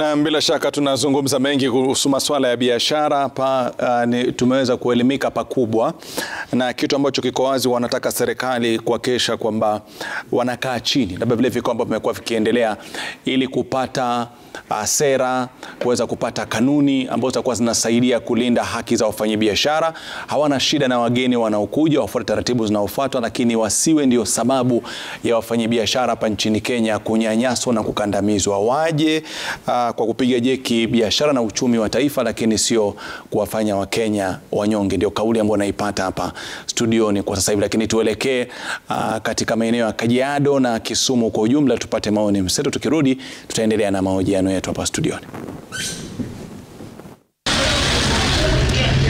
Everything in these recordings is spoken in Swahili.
Na bila shaka tunazungumza mengi kuhusu masuala ya biashara hapa. Uh, tumeweza kuelimika pakubwa, na kitu ambacho kiko wazi, wanataka serikali kuhakikisha kwamba wanakaa chini labda vile vikao ambavyo vimekuwa vikiendelea ili kupata uh, sera kuweza kupata kanuni ambazo zitakuwa zinasaidia kulinda haki za wafanyabiashara. Hawana shida na wageni wanaokuja, wafuate taratibu zinaofuatwa, lakini wasiwe ndio sababu ya wafanyabiashara hapa nchini Kenya kunyanyaswa na kukandamizwa. Waje uh, kwa kupiga jeki biashara na uchumi wa taifa, lakini sio kuwafanya Wakenya wanyonge. Ndio kauli ambayo naipata hapa studioni kwa sasa hivi, lakini tuelekee uh, katika maeneo ya Kajiado na Kisumu kwa ujumla, tupate maoni mseto. Tukirudi tutaendelea na mahojiano yetu hapa studioni.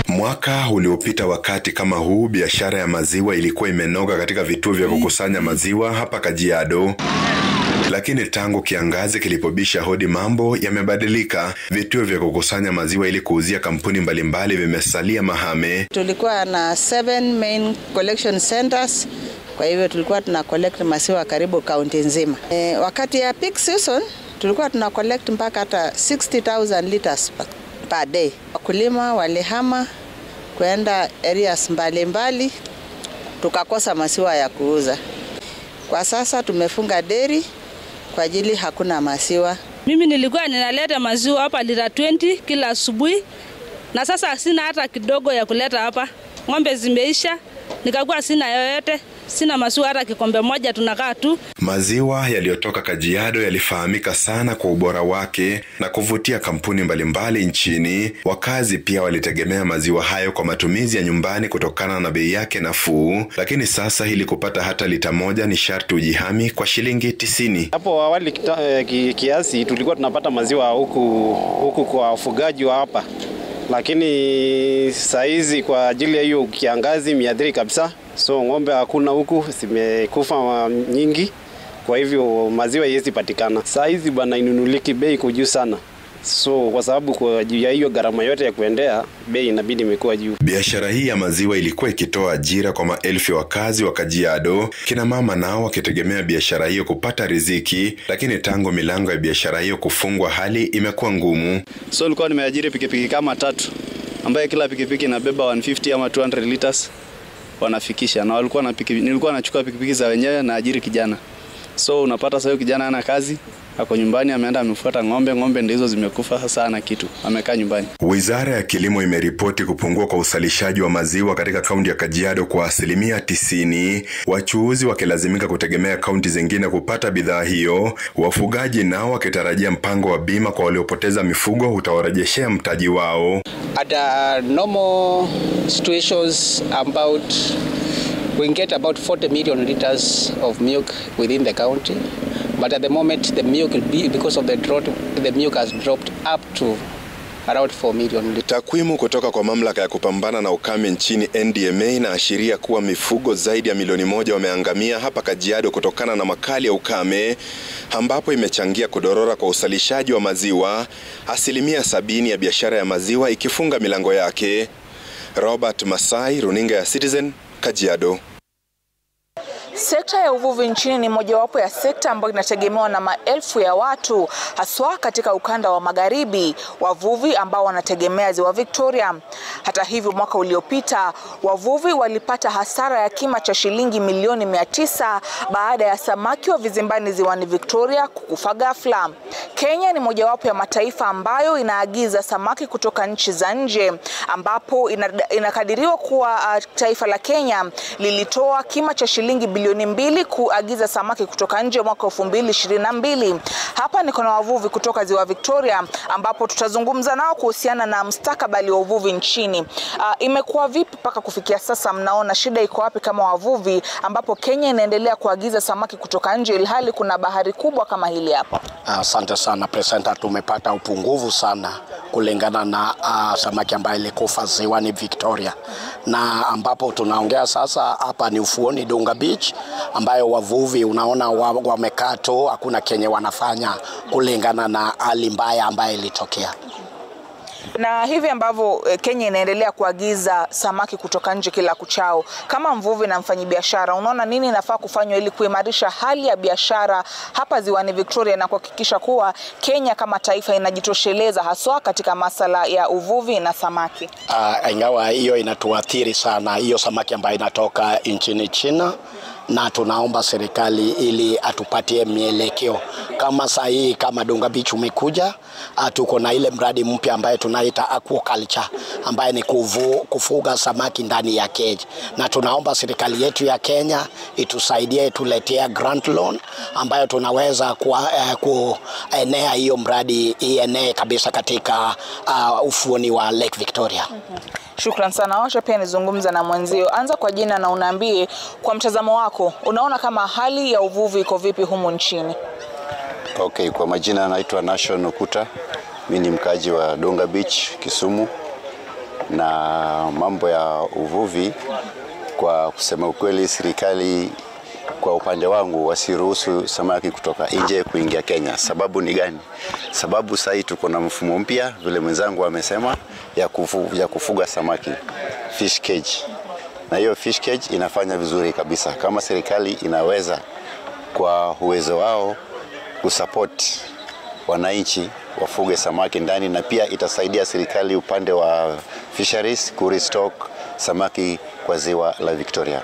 Mwaka uliopita wakati kama huu, biashara ya maziwa ilikuwa imenoga katika vituo vya kukusanya maziwa hapa Kajiado. Lakini tangu kiangazi kilipobisha hodi, mambo yamebadilika. Vituo vya kukusanya maziwa ili kuuzia kampuni mbalimbali vimesalia mahame. Tulikuwa na seven main collection centers, kwa hivyo tulikuwa tuna collect maziwa karibu kaunti nzima. E, wakati ya peak season tulikuwa tuna collect mpaka hata 60,000 liters per day. Wakulima walihama kwenda areas mbalimbali, tukakosa masiwa ya kuuza. Kwa sasa tumefunga deri kwa ajili hakuna masiwa. Mimi nilikuwa ninaleta maziwa hapa lita 20 kila asubuhi, na sasa sina hata kidogo ya kuleta hapa. Ng'ombe zimeisha, nikakuwa sina yoyote, sina maziwa hata kikombe moja, tunakaa tu. Maziwa yaliyotoka Kajiado yalifahamika sana kwa ubora wake na kuvutia kampuni mbalimbali nchini. Wakazi pia walitegemea maziwa hayo kwa matumizi ya nyumbani kutokana na bei yake nafuu, lakini sasa ili kupata hata lita moja ni sharti ujihami kwa shilingi tisini. Hapo awali kita, eh, kiasi tulikuwa tunapata maziwa huku, huku kwa wafugaji wa hapa, lakini saizi kwa ajili ya hiyo kiangazi miadhiri kabisa, so ng'ombe hakuna huku, zimekufa nyingi, kwa hivyo maziwa haiwezi patikana. Saizi bwana, inunuliki, bei iko juu sana, so kwa sababu kwa juu ya hiyo gharama yote ya kuendea, bei inabidi imekuwa juu. Biashara hii ya maziwa ilikuwa ikitoa ajira kwa maelfu ya wakazi wa Kajiado, kina mama nao wakitegemea biashara hiyo kupata riziki, lakini tangu milango ya biashara hiyo kufungwa, hali imekuwa ngumu. So nilikuwa nimeajiri pikipiki kama tatu ambaye kila pikipiki inabeba 150 ama 200 liters wanafikisha, na walikuwa na pikipiki, nilikuwa nachukua pikipiki za wenyewe na ajiri kijana. So unapata sasa, kijana ana kazi, ako nyumbani, ameenda amefuata ng'ombe, ng'ombe ndizo zimekufa, sasa ana kitu, amekaa nyumbani. Wizara ya Kilimo imeripoti kupungua kwa uzalishaji wa maziwa katika kaunti ya Kajiado kwa asilimia tisini, wachuuzi wakilazimika kutegemea kaunti zingine kupata bidhaa hiyo, wafugaji nao wakitarajia mpango wa bima kwa waliopoteza mifugo utawarejeshea mtaji wao. At uh, normal situations, about we get about 40 million liters of milk within the county. But at the moment, the milk will be because of the drought, the milk has dropped up to around 4 million. Takwimu kutoka kwa mamlaka ya kupambana na ukame nchini NDMA inaashiria kuwa mifugo zaidi ya milioni moja wameangamia hapa Kajiado kutokana na makali ya ukame, ambapo imechangia kudorora kwa uzalishaji wa maziwa, asilimia sabini ya biashara ya maziwa ikifunga milango yake. Robert Masai, runinga ya Citizen, Kajiado. Sekta ya uvuvi nchini ni mojawapo ya sekta ambayo inategemewa na maelfu ya watu haswa katika ukanda wa magharibi, wavuvi ambao wanategemea ziwa Victoria. Hata hivyo, mwaka uliopita wavuvi walipata hasara ya kima cha shilingi milioni mia tisa baada ya samaki wa vizimbani ziwani Victoria kukufa ghafla. Kenya ni mojawapo ya mataifa ambayo inaagiza samaki kutoka nchi za nje, ambapo inakadiriwa kuwa uh, taifa la Kenya lilitoa kima cha shilingi bilioni mbili kuagiza samaki kutoka nje mwaka elfu mbili ishirini na mbili. Hapa niko na wavuvi kutoka ziwa Victoria ambapo tutazungumza nao kuhusiana na mstakabali wa uvuvi nchini. Uh, imekuwa vipi mpaka kufikia sasa? Mnaona shida iko wapi kama wavuvi, ambapo Kenya inaendelea kuagiza samaki kutoka nje ilhali kuna bahari kubwa kama hili hapa? Asante sana presenta, tumepata upungufu sana kulingana na uh, samaki ambayo ilikufa ziwani Victoria, na ambapo tunaongea sasa hapa ni ufuoni Dunga Beach, ambayo wavuvi unaona wa- wamekaa tu, hakuna kenye wanafanya kulingana na hali mbaya ambayo ilitokea. Na hivi ambavyo eh, Kenya inaendelea kuagiza samaki kutoka nje kila kuchao, kama mvuvi na mfanyibiashara, unaona nini inafaa kufanywa ili kuimarisha hali ya biashara hapa ziwani Victoria na kuhakikisha kuwa Kenya kama taifa inajitosheleza haswa katika masala ya uvuvi na samaki? Uh, ingawa hiyo inatuathiri sana, hiyo samaki ambayo inatoka nchini China, na tunaomba serikali ili atupatie mielekeo. Kama saa hii kama Dunga Beach umekuja, uh, tuko na ile mradi mpya ambaye tunaita aquaculture ambaye ni kufu, kufuga samaki ndani ya cage, na tunaomba serikali yetu ya Kenya itusaidie, ituletea grant loan ambayo tunaweza eh, kuenea hiyo mradi ienee kabisa katika uh, ufuoni wa Lake Victoria. Shukran sana. Washa pia nizungumza na mwenzio. Anza kwa jina na unaambie kwa mtazamo wako, unaona kama hali ya uvuvi iko vipi humu nchini? Okay, kwa majina anaitwa Nation Okuta. Mimi ni mkaji wa Donga Beach, Kisumu, na mambo ya uvuvi, kwa kusema ukweli, serikali kwa upande wangu wasiruhusu samaki kutoka nje kuingia Kenya. Sababu ni gani? Sababu sasa tuko na mfumo mpya vile mwenzangu amesema ya, kufu, ya kufuga samaki fish cage, na hiyo fish cage inafanya vizuri kabisa. Kama serikali inaweza kwa uwezo wao kusupport wananchi wafuge samaki ndani, na pia itasaidia serikali upande wa fisheries kurestock samaki kwa ziwa la Victoria.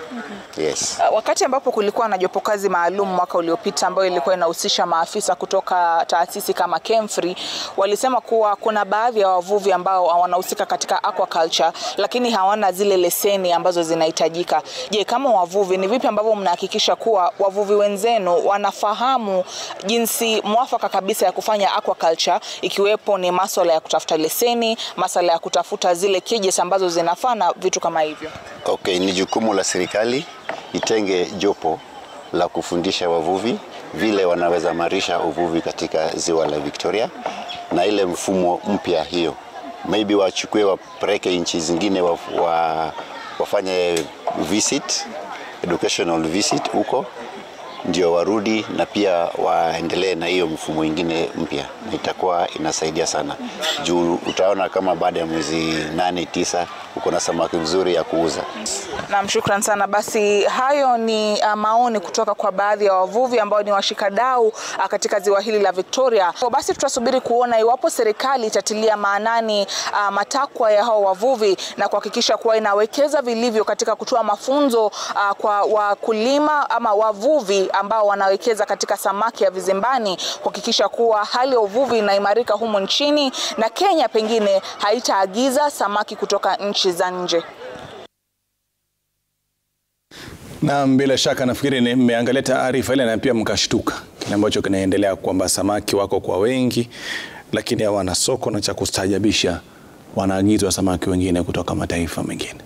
Yes. Uh, Wakati ambapo kulikuwa na jopo kazi maalum mwaka uliopita ambayo ilikuwa inahusisha maafisa kutoka taasisi kama Kemfri, walisema kuwa kuna baadhi ya wavuvi ambao wanahusika katika aquaculture lakini hawana zile leseni ambazo zinahitajika. Je, kama wavuvi ni vipi ambavyo mnahakikisha kuwa wavuvi wenzenu wanafahamu jinsi mwafaka kabisa ya kufanya aquaculture ikiwepo ni masuala ya kutafuta leseni, masuala ya kutafuta zile cages ambazo zinafaa na vitu kama hivyo? Okay, ni jukumu la serikali itenge jopo la kufundisha wavuvi vile wanaweza marisha uvuvi katika ziwa la Victoria, na ile mfumo mpya hiyo. Maybe wachukue wapeleke nchi zingine wa, wa, wafanye visit educational visit huko ndio warudi na pia waendelee na hiyo mfumo ingine mpya, itakuwa inasaidia sana juu utaona kama baada ya mwezi nane tisa uko na samaki mzuri ya kuuza. Naam, shukran sana. Basi hayo ni uh, maoni kutoka kwa baadhi ya wavuvi ambao ni washikadau uh, katika ziwa hili la Victoria. Kwa basi tutasubiri kuona iwapo serikali itatilia maanani uh, matakwa ya hao wavuvi na kuhakikisha kuwa inawekeza vilivyo katika kutoa mafunzo uh, kwa wakulima ama wavuvi ambao wanawekeza katika samaki ya vizimbani kuhakikisha kuwa hali ya uvuvi inaimarika humu nchini na Kenya pengine haitaagiza samaki kutoka nchi za nje. Na bila shaka nafikiri mmeangalia taarifa ile na pia mkashtuka kile ambacho kinaendelea kwamba samaki wako kwa wengi, lakini hawana soko, na cha kustajabisha wanaagizwa samaki wengine kutoka mataifa mengine.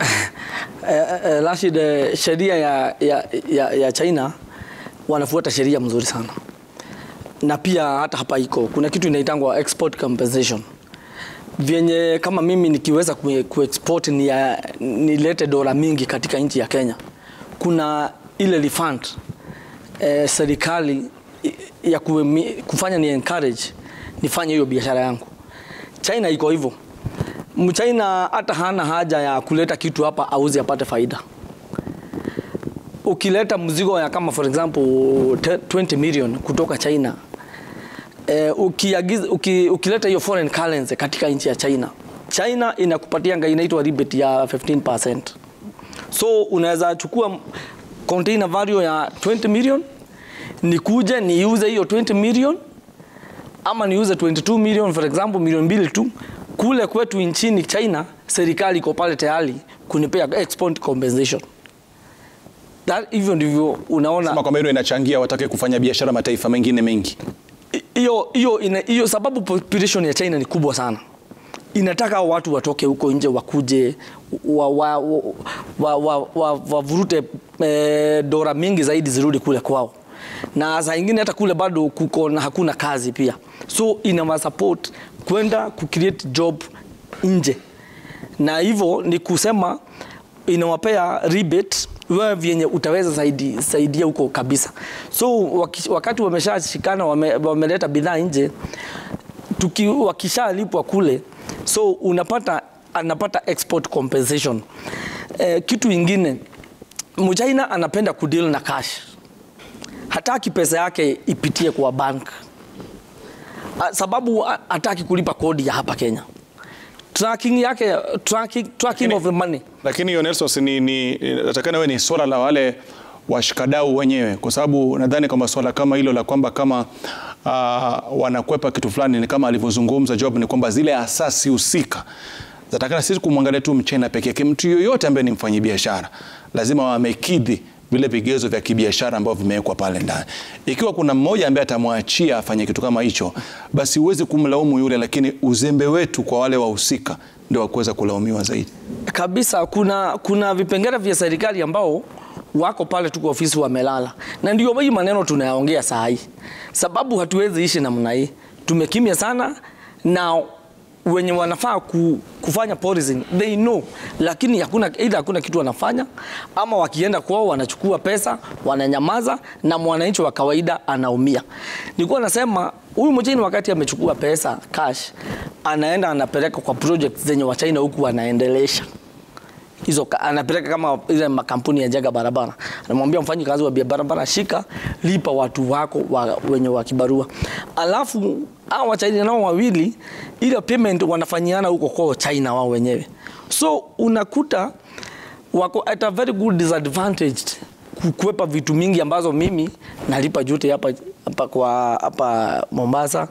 Eh, eh, Rashid, eh, sheria ya, ya, ya, ya China wanafuata sheria mzuri sana, na pia hata hapa iko kuna kitu inaitangwa export compensation vyenye kama mimi nikiweza ku- kuexport ni ya- nilete dola mingi katika nchi ya Kenya, kuna ile refund eh, serikali ya kufanya ni encourage nifanye hiyo biashara yangu. China iko hivyo. Mchina hata hana haja ya kuleta kitu hapa auzi apate faida. Ukileta mzigo ya kama for example 20 million kutoka China eh, ukiagiza uki, ukileta hiyo foreign currency katika nchi ya China, China inakupatia ngai inaitwa rebate ya 15%. So unaweza chukua container value ya 20 million nikuje niuze hiyo 20 million ama niuze 22 million for example, milioni mbili tu kule kwetu nchini China, serikali iko pale tayari kunipea export compensation. That, hivyo ndivyo unaona Sema kwamba hilo inachangia watake kufanya biashara mataifa mengine mengi. hiyo hiyo ina- hiyo sababu population ya China ni kubwa sana. Inataka watu watoke huko nje wakuje wa, wa, wa, wa, wa, wa, wavurute eh, dola mingi zaidi zirudi kule kwao, na saa ingine hata kule bado kuko na hakuna kazi pia, so ina support kwenda ku create job nje, na hivyo ni kusema inawapea rebate wewe vyenye utaweza saidi, saidia huko kabisa. So wakati wameshashikana wame, wameleta bidhaa nje, tuki wakishalipwa kule, so unapata anapata export compensation. Eh, kitu ingine Mchina anapenda kudeal na cash, hataki pesa yake ipitie kwa bank sababu hataki kulipa kodi ya hapa Kenya. Tracking yake tracking, tracking of the money Lakini hiyo Nelson, ni, ni natakana wewe ni swala la wale washikadau wenyewe, kwa sababu nadhani kwamba swala kama hilo la kwamba kama uh, wanakwepa kitu fulani, ni kama alivyozungumza Job, ni kwamba zile asasi husika zatakana sisi kumwangalia tu mchena peke yake. Mtu yoyote ambaye ni mfanyabiashara lazima wamekidhi vile vigezo vya kibiashara ambavyo vimewekwa pale ndani. Ikiwa kuna mmoja ambaye atamwachia afanye kitu kama hicho, basi huwezi kumlaumu yule, lakini uzembe wetu kwa wale wahusika ndio wakuweza kulaumiwa zaidi. kabisa. Kuna, kuna vipengele vya serikali ambao wako pale tu kwa ofisi wamelala, na ndio hii maneno tunayaongea saa hii, sababu hatuwezi ishi namna hii. Tumekimya sana na wenye wanafaa ku, kufanya policing they know, lakini hakuna aidha hakuna kitu wanafanya, ama wakienda kwao wanachukua pesa wananyamaza, na mwananchi wa kawaida anaumia. Nilikuwa nasema huyu mchini wakati amechukua pesa cash, anaenda anapeleka kwa project zenye wachina huku wanaendelesha hizo anapeleka kama ile makampuni ya jaga barabara, anamwambia mfanyi kazi wa barabara, shika lipa watu wako wa, wenye wa kibarua, alafu hao China nao wawili ile payment wanafanyiana huko kwa China wao wenyewe, so unakuta wako at a very good disadvantage kukwepa vitu mingi ambazo mimi nalipa jute hapa hapa kwa hapa Mombasa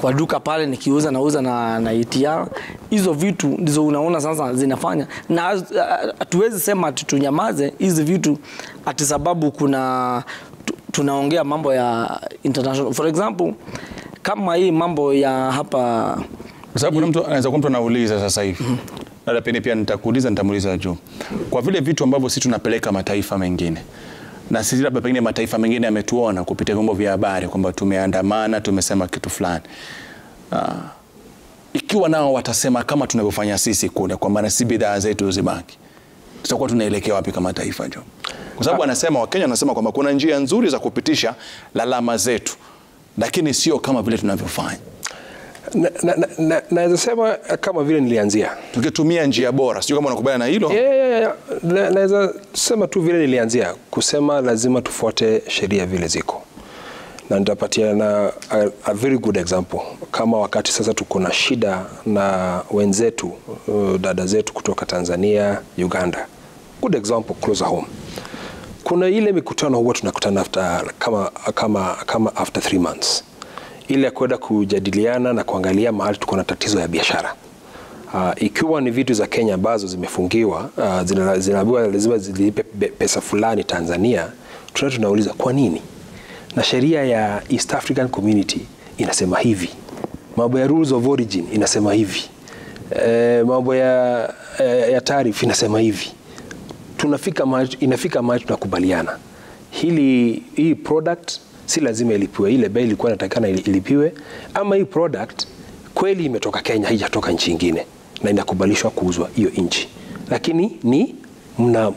kwa duka pale nikiuza nauza na, na ETR. Hizo vitu ndizo unaona sasa zinafanya, na uh, hatuwezi sema tunyamaze hizi vitu ati sababu kuna tunaongea mambo ya international. For example kama hii mambo ya hapa Kwa sababu kuna mtu anaweza kuwa mtu anauliza sasa hivi. Labda pengine pia nitakuuliza nitamuuliza juu. Kwa vile vitu ambavyo sisi tunapeleka mataifa mengine na sisi labda pengine mataifa mengine yametuona kupitia vyombo vya habari kwamba tumeandamana tumesema kitu fulani. Ah, ikiwa nao watasema kama tunavyofanya sisi kule kwa maana si bidhaa zetu zibaki tutakuwa tunaelekea wapi kama taifa jo kwa sababu anasema wakenya wanasema kwamba kuna njia nzuri za kupitisha lalama zetu lakini sio kama vile tunavyofanya. Naweza na, na, na, sema kama vile nilianzia. Tukitumia njia bora Sio kama unakubaliana na hilo? Yeah, yeah, yeah. Na- naweza sema tu vile nilianzia kusema lazima tufuate sheria vile ziko na nitapatia na a, a very good example kama wakati sasa tuko na shida na wenzetu uh, dada zetu kutoka Tanzania, Uganda. Good example closer home. Kuna ile mikutano huwa tunakutana after, kama, kama, kama after three months ile kwenda kujadiliana na kuangalia mahali tuko na tatizo ya biashara. Uh, ikiwa ni vitu za Kenya ambazo zimefungiwa uh, zinaambiwa lazima zilipe pesa fulani Tanzania, tuna tunauliza kwa nini? Na sheria ya East African Community inasema hivi, mambo ya rules of origin inasema hivi, e, mambo ya, ya, ya tariff inasema hivi. Tunafika mahali, inafika mahali tunakubaliana. Hili hii product si lazima ilipiwe, ile bei ilikuwa inatakikana ilipiwe, ama hii product kweli imetoka Kenya, haijatoka nchi nyingine na inakubalishwa kuuzwa hiyo nchi, lakini ni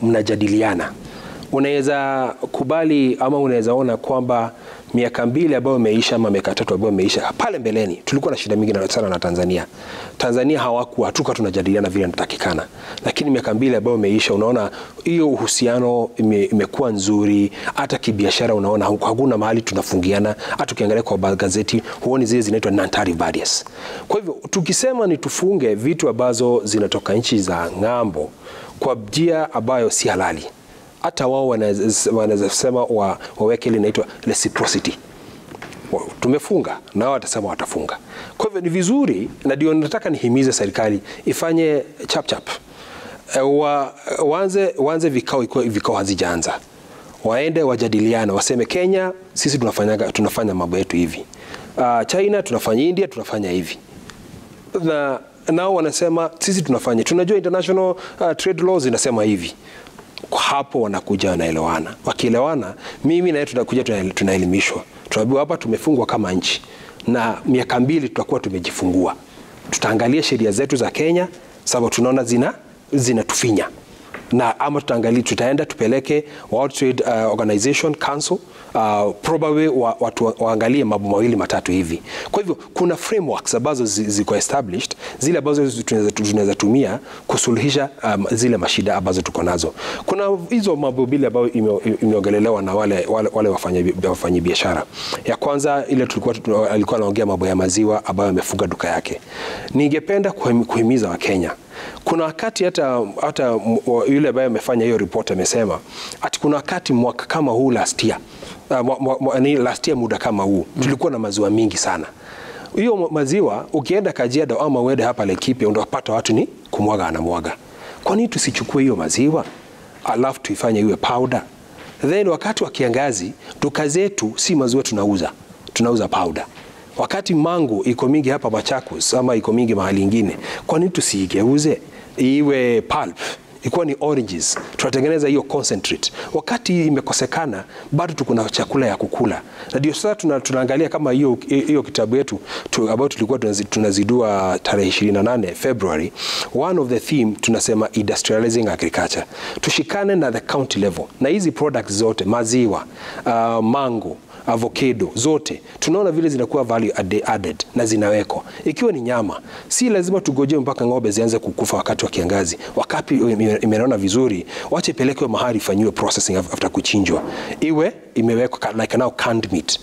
mnajadiliana. mna-. Unaweza kubali ama unaweza ona kwamba miaka mbili ambayo imeisha ama miaka tatu ambayo imeisha, pale mbeleni tulikuwa na shida mingi na sana na Tanzania. Tanzania hawakuwa hatukuwa tunajadiliana vile inatakikana, lakini miaka mbili ambayo imeisha, unaona hiyo uhusiano imekuwa nzuri. Hata kibiashara unaona hakuna mahali tunafungiana. Hata ukiangalia kwa magazeti huoni zile zinaitwa non-tariff barriers. Kwa hivyo tukisema ni tufunge vitu ambazo zinatoka nchi za ng'ambo kwa njia ambayo si halali hata wao wanaweza sema wa, waweke ile inaitwa reciprocity. Tumefunga na wao watasema watafunga. Kwa hivyo ni vizuri, na ndio nataka nihimize serikali ifanye chap chap, e, wa, waanze, waanze vikao vikao hazijaanza, waende wajadiliane, waseme Kenya sisi tunafanyaga, tunafanya mambo yetu hivi, uh, China tunafanya, India tunafanya hivi na nao wanasema sisi tunafanya, tunajua international uh, trade laws inasema hivi. Hapo wanakuja wanaelewana, wakielewana, mimi na yeye tunakuja tunaelimishwa, tunaambiwa hapa tumefungwa kama nchi, na miaka mbili tutakuwa tumejifungua. Tutaangalia sheria zetu za Kenya sababu tunaona zina zinatufinya. Na ama tutaangalia tutaenda tupeleke World Trade uh, Organization Council uh, probably wa, watu wa- waangalie mambo mawili matatu hivi. Kwa hivyo kuna frameworks ambazo ziko established zile ambazo tunaweza tumia kusuluhisha um, zile mashida ambazo tuko nazo. Kuna hizo mambo mbili ambayo imeongelelewa na wale, wale, wale wafanyi wafanyi biashara. Ya kwanza ile tulikuwa alikuwa anaongea mambo ya maziwa ambayo amefunga duka yake. Ningependa kuhimi- kuhimiza Wakenya kuna wakati hata, hata yule ambaye amefanya hiyo report amesema ati kuna wakati mwaka kama huu last year, uh, mwa, mwa, mwa, ni last year muda kama huu mm. tulikuwa na maziwa mingi sana. Hiyo maziwa ukienda Kajiado ama uende hapa Laikipia unapata watu ni kumwaga anamwaga. Kwa nini tusichukue hiyo maziwa alafu tuifanye iwe powder? Then wakati wa kiangazi duka zetu si maziwa tunauza, tunauza powder wakati mango iko mingi hapa Machakos ama iko mingi mahali ingine, kwa nini tusiigeuze? Iwe pulp. Ikuwa ni oranges, tunatengeneza hiyo concentrate. Wakati imekosekana, bado tuko na chakula ya kukula, na ndio sasa tuna, tunaangalia kama hiyo hiyo kitabu yetu tu, ambayo tulikuwa tunazidua tarehe 28 February, one of the theme tunasema industrializing agriculture. Tushikane na the county level. Na hizi products zote maziwa, uh, mango avocado zote tunaona vile zinakuwa value adde- added na zinawekwa. Ikiwa ni nyama, si lazima tugoje mpaka ng'ombe zianze kukufa wakati wa kiangazi. Wakati ime- imeona vizuri, wache ipelekwe mahali ifanyiwe processing af- after kuchinjwa, iwe imewekwa like now canned meat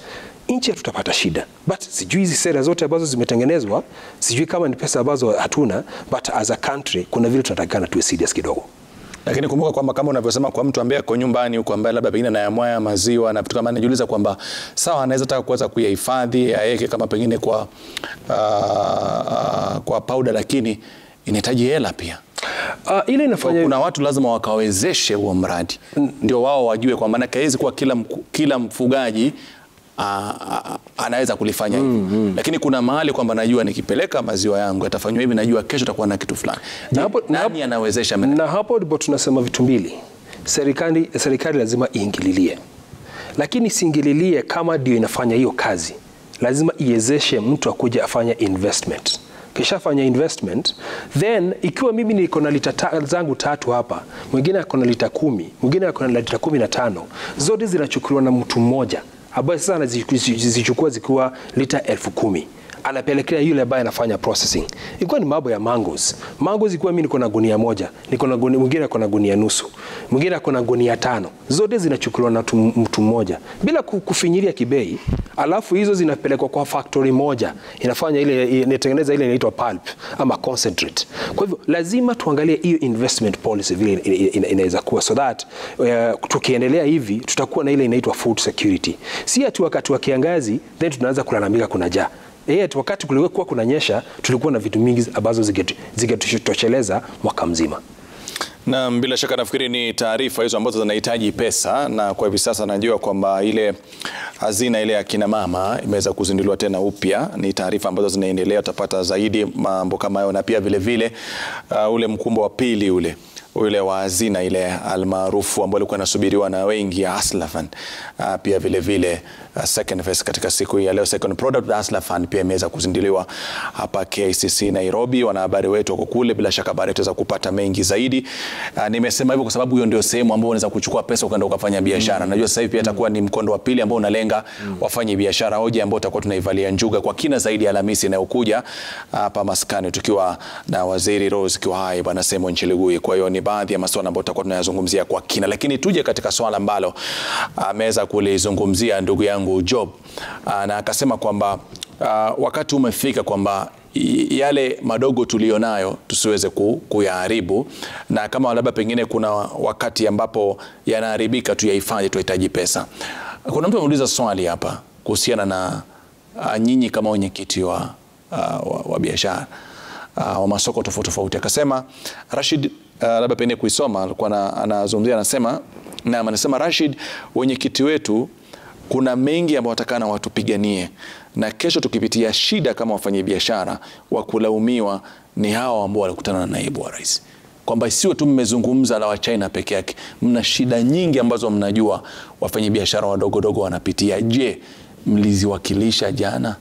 nchi tutapata shida, but sijui hizi sera zote ambazo zimetengenezwa, sijui kama ni pesa ambazo hatuna, but as a country kuna vile tunatakikana tuwe serious kidogo. Lakini kumbuka kwamba kama unavyosema kwa mtu ambaye yuko nyumbani huko ambaye labda pengine anayamwaya maziwa na vitu kama anajiuliza kwamba sawa, anaweza taka kuweza kuyahifadhi aweke kama pengine kwa, uh, kwa powder, lakini inahitaji hela pia. Uh, ile inafanya kuna watu lazima wakawezeshe huo mradi ndio wao wajue kwa maana haiwezi kuwa kila, kila mfugaji a, anaweza kulifanya hivi. Mm, lakini kuna mahali kwamba najua nikipeleka maziwa yangu yatafanywa hivi, najua kesho takuwa na kitu fulani. Je, nani anawezesha? Na hapo ndipo tunasema vitu mbili, serikali, serikali lazima iingililie, lakini siingililie kama ndio inafanya hiyo kazi, lazima iwezeshe mtu akuja afanya investment. Kishafanya investment then ikiwa mimi niko na lita ta, zangu tatu hapa, mwingine ako na lita kumi, mwingine ako na lita kumi na tano, zote zinachukuliwa na mtu mmoja ambaye sasa anazichukua zikiwa lita elfu kumi anapelekea yule ambaye anafanya processing. Ilikuwa ni mambo ya mangoes. Mangoes ilikuwa mimi niko na gunia moja, niko na gunia, mwingine ako na gunia nusu, mwingine ako na gunia tano, zote zinachukuliwa na mtu mmoja. Bila kufinyilia kibei, alafu hizo zinapelekwa kwa factory moja, inafanya ile inatengeneza ile inaitwa pulp ama concentrate. Kwa hivyo lazima tuangalie hiyo investment policy vile ina- ina- inaweza kuwa. So that uh, tukiendelea hivi tutakuwa na ile inaitwa food security, si ati wakati wa kiangazi then tunaanza kulalamika kuna njaa Yet, wakati kulikuwa kunanyesha tulikuwa na vitu mingi ambazo zingetu- zingetutosheleza mwaka mzima. Na bila shaka nafikiri ni taarifa hizo ambazo zinahitaji pesa, na kwa hivi sasa najua kwamba ile hazina ile ya kina mama imeweza kuzinduliwa tena upya. Ni taarifa ambazo zinaendelea, utapata zaidi mambo kama hayo, na pia vile vile uh, ule mkumbo wa pili ule ule wa hazina ile almaarufu ambao alikuwa inasubiriwa na wengi Hustler Uh, pia vile vile uh, second phase katika siku hii ya leo, second product Hustler Fund pia imeweza kuzinduliwa hapa KICC Nairobi. Wanahabari wetu wako kule, bila shaka habari tutaweza kupata mengi zaidi. Uh, nimesema hivyo kwa sababu hiyo ndio sehemu ambayo unaweza kuchukua pesa ukaenda ukafanya biashara. Najua sasa hivi pia itakuwa ni mkondo wa pili ambao unalenga wafanye biashara, hoja ambao tutakuwa tunaivalia njuga kwa kina zaidi Alhamisi inayokuja hapa maskani, tukiwa na waziri Rose Kiwahai, bwana Simon Chelugui. Kwa hiyo ni baadhi ya masuala ambayo tutakuwa tunayazungumzia kwa kina, lakini tuje katika swala ambalo ameweza kulizungumzia ndugu yangu Job Ah, na akasema kwamba uh, wakati umefika kwamba yale madogo tuliyonayo tusiweze ku, kuyaharibu, na kama labda pengine kuna wakati ambapo yanaharibika tuyahifadhi, tunahitaji pesa. Kuna mtu ameuliza swali hapa kuhusiana na uh, nyinyi kama wenyekiti wa, uh, wa, wa biashara uh, wa masoko tofauti tofauti, akasema Rashid, uh, labda pengine kuisoma, alikuwa anazungumzia, anasema naam, anasema Rashid, wenyekiti wetu kuna mengi ambayo watakana watupiganie, na kesho tukipitia shida kama wafanyabiashara wa kulaumiwa ni hawa ambao walikutana na naibu wa rais, kwamba isiwe tu mmezungumza la Wachina peke yake, mna shida nyingi ambazo mnajua wafanyabiashara wadogodogo wanapitia. Je, mliziwakilisha jana?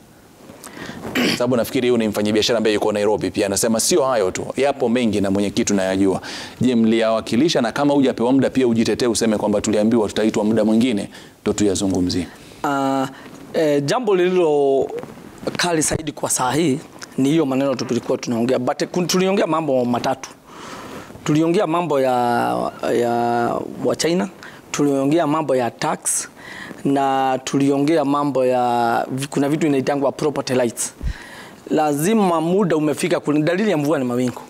Sababu nafikiri huyu ni mfanyabiashara ambaye yuko Nairobi pia, anasema sio hayo tu, yapo mengi na mwenyekiti nayajua. Je, mliyawakilisha? Na kama hujapewa muda pia ujitetee, useme kwamba tuliambiwa tutaitwa muda mwingine ndo tuyazungumzie. Uh, eh, jambo lililo kali zaidi kwa saa hii ni hiyo maneno tulikuwa tunaongea, but tuliongea mambo matatu. Tuliongea mambo ya, ya wa China, tuliongea mambo ya tax na tuliongea mambo ya kuna vitu inaitangwa property rights. Lazima muda umefika, dalili ya mvua ni mawingu.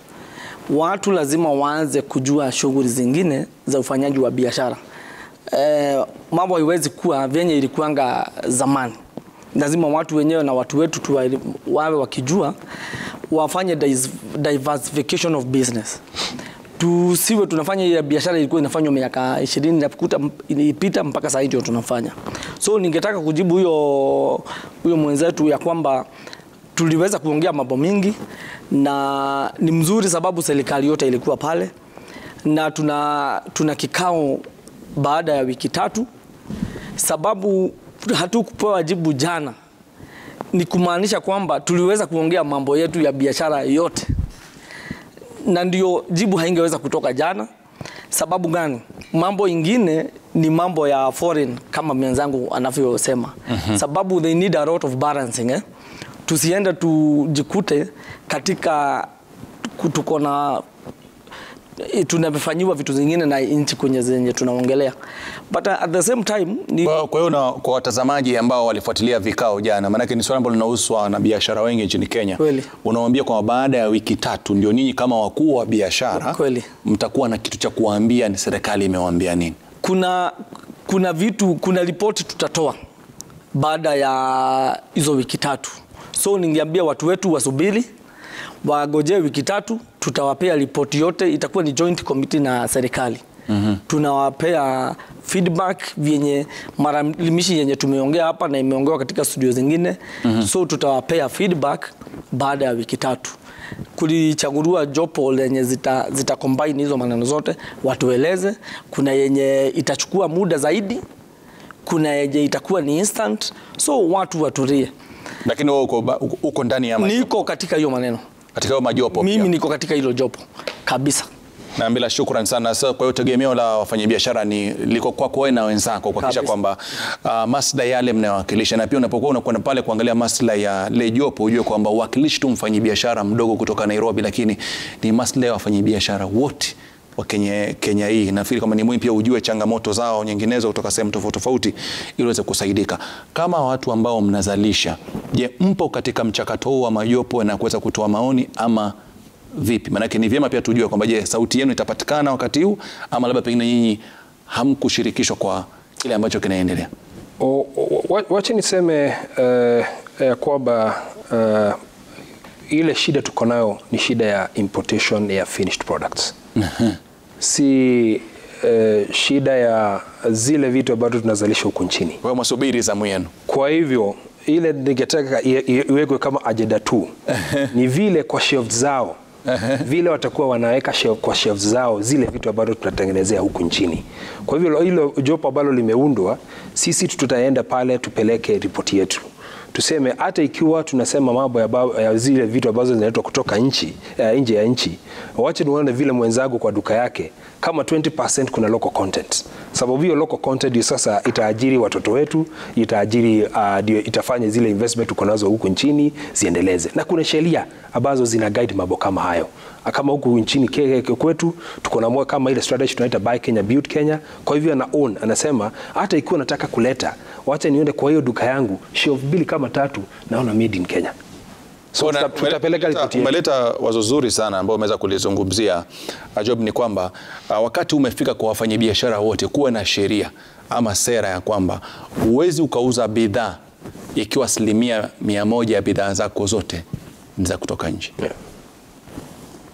Watu lazima waanze kujua shughuli zingine za ufanyaji wa biashara. E, mambo haiwezi kuwa vyenye ilikuanga zamani. Lazima watu wenyewe na watu wetu tuwa, wawe wakijua wafanye diversification of business. Tusiwe tunafanya ya biashara ilikuwa inafanywa miaka 20 inakuta ilipita mpaka sasa ndio tunafanya. So ningetaka kujibu huyo huyo mwenzetu ya kwamba tuliweza kuongea mambo mingi na ni mzuri sababu serikali yote ilikuwa pale na tuna, tuna kikao baada ya wiki tatu, sababu hatukupewa jibu jana ni kumaanisha kwamba tuliweza kuongea mambo yetu ya biashara yote, na ndio jibu haingeweza kutoka jana. Sababu gani? Mambo ingine ni mambo ya foreign kama mwenzangu anavyosema, -hmm. sababu they need a lot of balancing eh? Tusiende tujikute katika tuko na tunafanyiwa vitu zingine na nchi kwenye zenye tunaongelea, but at the same time ni Kwa hiyo na kwa watazamaji ambao walifuatilia vikao jana, maanake ni swala ambalo linahusu na biashara wengi nchini Kenya, unawaambia kwamba baada ya wiki tatu ndio ninyi kama wakuu wa biashara mtakuwa na kitu cha kuwaambia ni serikali imewaambia nini? kuna kuna vitu kuna ripoti tutatoa baada ya hizo wiki tatu. So ningeambia watu wetu wasubiri wagojee wiki tatu, tutawapea ripoti yote, itakuwa ni joint committee na serikali. Mm -hmm. Tunawapea feedback vyenye maralimishi yenye tumeongea hapa na imeongewa katika studio zingine. Mm -hmm. So tutawapea feedback baada ya wiki tatu kulichaguliwa jopo lenye zita, zita combine hizo maneno zote, watueleze. Kuna yenye itachukua muda zaidi, kuna yenye itakuwa ni instant, so watu watulie. Lakini wewe uko, uko- ndani ya. Niko katika hiyo maneno, katika majopo mimi niko katika hilo jopo kabisa. Na bila shukrani sana. Sasa kwa hiyo tegemeo la wafanyabiashara ni liko kwako wewe na wenzako kuhakikisha kwamba uh, maslahi yale mnayowakilisha, na pia unapokuwa unakwenda pale kuangalia maslahi ya le jopo, ujue kwamba uwakilishi tu mfanyabiashara mdogo kutoka Nairobi, lakini ni maslahi ya wafanyabiashara wote wa Kenya, Kenya hii. Nafikiri kwamba ni muhimu pia ujue changamoto zao nyinginezo kutoka sehemu tofauti tofauti ili uweze kusaidika. Kama watu ambao mnazalisha, je, mpo katika mchakato huu wa majopo na kuweza kutoa maoni ama vipi? Maanake ni vyema pia tujue kwamba je, sauti yenu itapatikana wakati huu ama labda pengine nyinyi hamkushirikishwa kwa kile ambacho kinaendelea. Wacha niseme uh, ya kwamba uh, ile shida tuko nayo ni shida ya importation ya finished products, si eh, shida ya zile vitu ambavyo tunazalisha huku nchini. Wewe mwasubiri zamu yenu. Kwa hivyo ile ningetaka iwekwe kama ajenda tu ni vile kwa chef zao vile watakuwa wanaweka shelf, kwa shelf zao zile vitu ambavyo tunatengenezea huku nchini. Kwa hivyo hilo jopo ambalo limeundwa, sisi tutaenda pale tupeleke ripoti yetu tuseme hata ikiwa tunasema mambo ya, ya zile vitu ambazo zinaletwa kutoka nchi uh, nje ya nchi, wache nione vile mwenzangu kwa duka yake kama 20% kuna local content, sababu hiyo local content sasa itaajiri watoto wetu, itaajiri uh, itafanya zile investment uko nazo huku nchini ziendeleze, na kuna sheria ambazo zina guide mambo kama hayo. Kama huku nchini kwetu tuko na moja kama ile strategy tunaita Buy Kenya Build Kenya. Kwa hivyo ana own anasema hata ikiwa nataka kuleta, wacha niende kwa hiyo duka yangu shelf mbili kama tatu, naona made in Kenya. So Una- tuta- tutapeleka umeleta- ripoti. Umeleta wazo zuri sana ambao umeweza kulizungumzia Job, ni kwamba uh, wakati umefika kwa wafanyabiashara wote kuwe na sheria ama sera ya kwamba huwezi ukauza bidhaa ikiwa asilimia mia moja ya bidhaa zako zote ni za kutoka nje.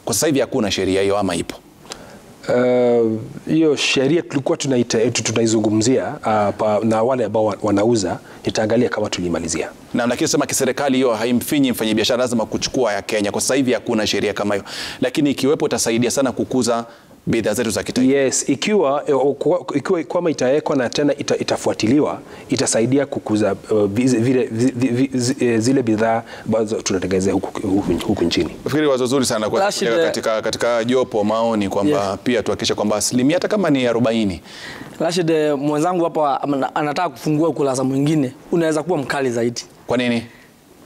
Kwa sasa hivi hakuna sheria hiyo ama ipo? Uh, hiyo sheria tulikuwa tunaizungumzia uh, na wale ambao wanauza, nitaangalia kama tulimalizia. na lakini sema kiserikali hiyo haimfinyi mfanyabiashara, lazima kuchukua ya Kenya. Kwa sasa hivi hakuna sheria kama hiyo, lakini ikiwepo itasaidia sana kukuza bidhaa zetu za kitaifa. Yes, ikiwa ikiwa, ikiwa kwamba itawekwa na tena ita, itafuatiliwa itasaidia kukuza uh, vile, vile, vile, zile bidhaa ambazo tunatengenezea huku, huku, huku nchini. Nafikiri wazo zuri sana kwa Rashid, katika, katika jopo maoni kwamba Yes. pia tuhakikishe kwamba asilimia hata kama ni 40 Rashid, eh, mwenzangu hapa anataka kufungua ukurasa mwingine, unaweza kuwa mkali zaidi. kwa nini?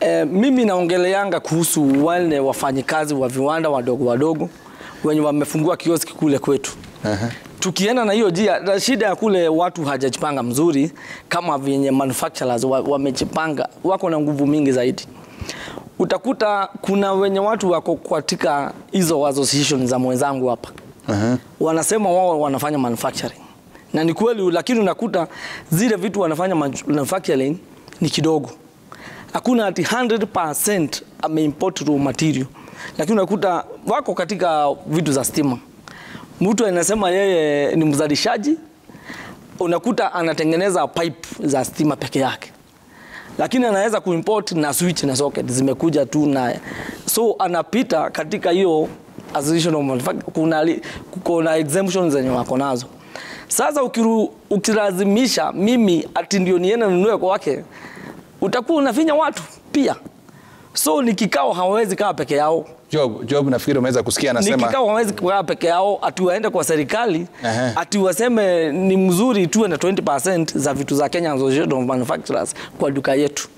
E, mimi naongeleanga kuhusu wale wafanyikazi wa viwanda wadogo wadogo wenye wamefungua kioski kule kwetu. uh -huh. Tukienda na hiyo jia, na shida ya kule watu hajajipanga mzuri kama vyenye manufacturers wa- wamejipanga, wako na nguvu mingi zaidi. Utakuta kuna wenye watu wako katika hizo association za mwenzangu hapa uh -huh. wanasema wao wanafanya manufacturing na ni kweli, lakini unakuta zile vitu wanafanya manufacturing ni kidogo, hakuna ati 100% ameimport raw material, lakini unakuta wako katika vitu za stima. Mtu anasema yeye ni mzalishaji, unakuta anatengeneza pipe za stima peke yake lakini anaweza kuimport na switch na socket zimekuja tu na so anapita katika hiyo association of kuna, kuna exemptions zenye wako nazo. Sasa ukiru, ukilazimisha mimi ati ndio niende kwa wake utakuwa unafinya watu pia. So ni kikao hawawezi kaa peke yao Job, Job nafikiri umeweza kusikia anasema ni kikao hawawezi kaa peke yao, ati waende kwa serikali Ehe. ati waseme ni mzuri tuwe na 20% za vitu za Kenya Association of Manufacturers kwa duka yetu.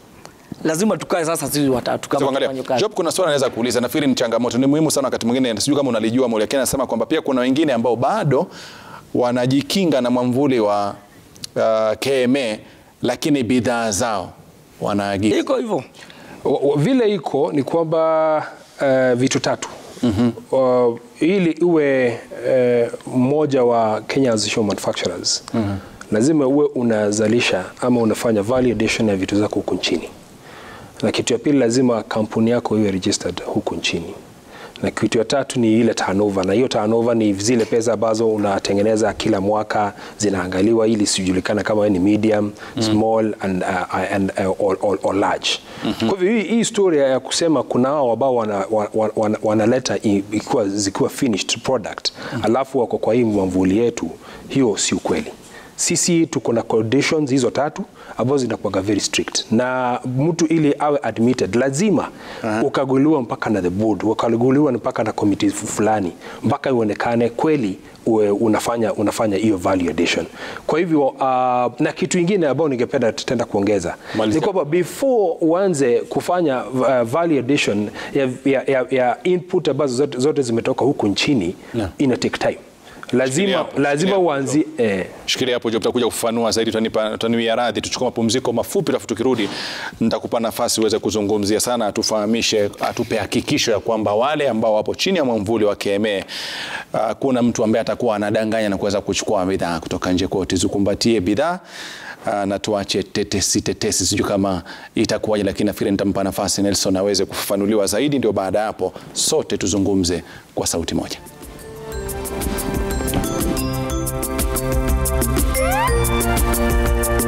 Lazima tukae sasa sisi watatu kama tufanye kazi. Job, kuna swali naweza kuuliza, nafikiri ni changamoto, ni muhimu sana wakati mwingine, sijui kama unalijua Mulekeni anasema kwamba pia kuna wengine ambao bado wanajikinga na mwamvuli wa uh, KMA lakini bidhaa zao wanaagiza. Iko hivyo. Vile iko ni kwamba uh, vitu tatu mm -hmm. uh, ili uwe mmoja uh, wa Kenya Association Manufacturers mm -hmm. lazima uwe unazalisha ama unafanya value addition ya vitu zako huku nchini, na kitu ya pili lazima kampuni yako iwe registered huku nchini, na kitu ya tatu ni ile turnover, na hiyo turnover ni zile pesa ambazo unatengeneza kila mwaka zinaangaliwa ili sijulikana kama ni medium, mm. small and, uh, and, uh, or, or, or large. Mm -hmm. Kwa hivyo hii, story ya kusema kuna hao ambao wanaleta wana, wana, wana ikiwa zikiwa finished product mm -hmm. alafu wako kwa hii mwamvuli yetu, hiyo si ukweli. Sisi tuko na conditions hizo tatu ambazo zinakuwaga very strict, na mtu ili awe admitted lazima ukaguliwa mpaka na the board, ukaguliwa mpaka na committee fulani, mpaka ionekane kweli uwe unafanya unafanya hiyo value addition. Kwa hivyo uh, na kitu ingine ambao ningependa tenda kuongeza ni kwamba before uanze kufanya uh, value addition ya, ya, ya, ya input ambazo zote, zote zimetoka huku nchini Yeah. ina take time, lazima lazima uanzie eh, Shikilia hapo Job, tutakuja kufafanua zaidi, utanipa utaniwia radhi, tuchukue mapumziko mafupi, alafu tukirudi nitakupa nafasi uweze kuzungumzia sana, atufahamishe, atupe hakikisho ya kwamba wale ambao wapo chini ya mwamvuli wa KMA uh, kuna mtu ambaye atakuwa anadanganya na kuweza kuchukua bidhaa kutoka nje. Kwa hiyo tuzikumbatie bidhaa uh, na tuache tetesi tetesi, sijui kama itakuwaje, lakini nafikiri nitampa nafasi Nelson aweze kufafanuliwa zaidi, ndio baada ya hapo sote tuzungumze kwa sauti moja.